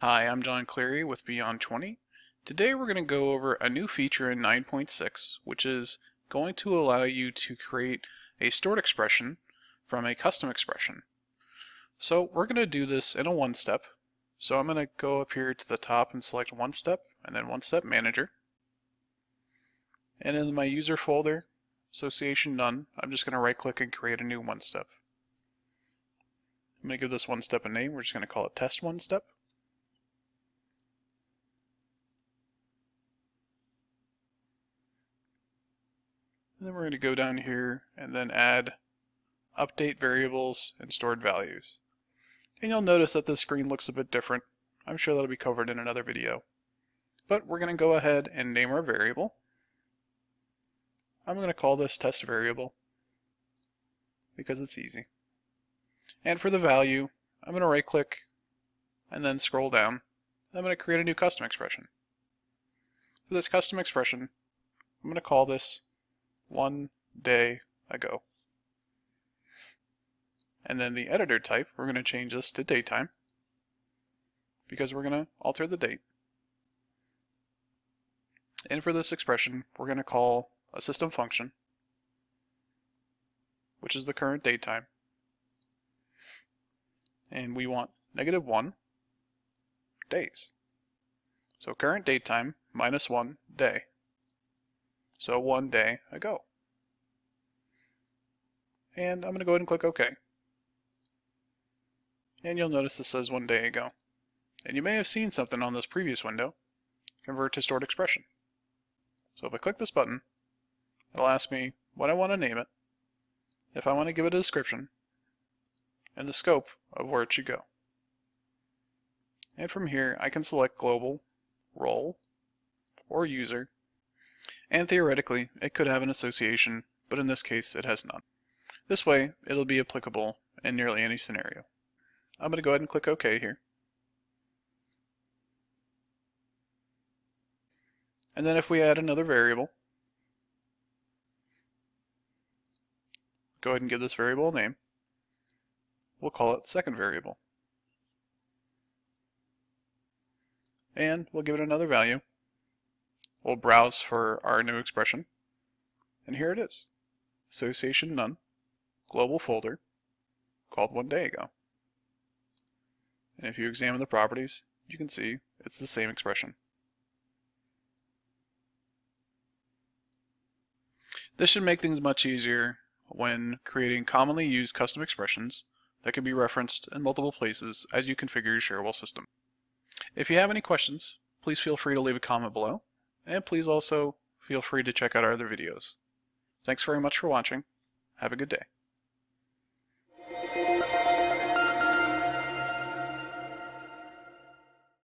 Hi, I'm John Cleary with Beyond 20. Today we're going to go over a new feature in 9.6, which is going to allow you to create a stored expression from a custom expression. So we're going to do this in a one-step. So I'm going to go up here to the top and select one step and then one step manager. And in my user folder, association none, I'm just going to right click and create a new one step. I'm going to give this one step a name. We're just going to call it test one step. And then we're going to go down here and then add update variables and stored values. And you'll notice that this screen looks a bit different. I'm sure that'll be covered in another video. But we're going to go ahead and name our variable. I'm going to call this test variable because it's easy. And for the value, I'm going to right click and then scroll down. I'm going to create a new custom expression. For this custom expression, I'm going to call this one day ago. And then the editor type, we're going to change this to datetime because we're going to alter the date. And for this expression, we're going to call a system function, which is the current datetime. And we want negative 1 days. So current date time minus 1 day. So one day ago. And I'm going to go ahead and click OK. And you'll notice this says one day ago. And you may have seen something on this previous window, convert to stored expression. So if I click this button, it'll ask me what I want to name it, if I want to give it a description, and the scope of where it should go. And from here, I can select global, role, or user, and theoretically, it could have an association, but in this case, it has none. This way, it'll be applicable in nearly any scenario. I'm going to go ahead and click OK here. And then if we add another variable, go ahead and give this variable a name. We'll call it second variable. And we'll give it another value. We'll browse for our new expression. And here it is. Association none, global folder, called one day ago. And if you examine the properties, you can see it's the same expression. This should make things much easier when creating commonly used custom expressions that can be referenced in multiple places as you configure your Cherwell system. If you have any questions, please feel free to leave a comment below, and please also feel free to check out our other videos. Thanks very much for watching. Have a good day.